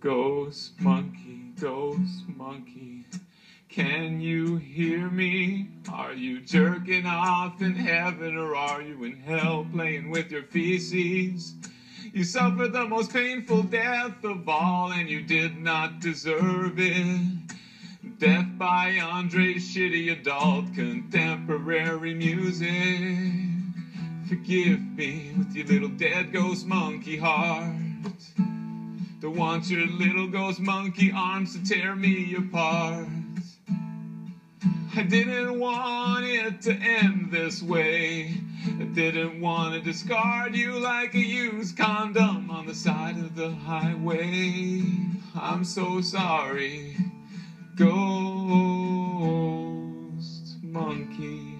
Ghost monkey, ghost monkey, can you hear me? Are you jerking off in heaven or are you in hell playing with your feces? You suffered the most painful death of all and you did not deserve it. Death by Andre's shitty adult contemporary music. Forgive me with your little dead ghost monkey heart. Want your little ghost monkey arms to tear me apart. I didn't want it to end this way. I didn't want to discard you like a used condom on the side of the highway. I'm so sorry, ghost monkey.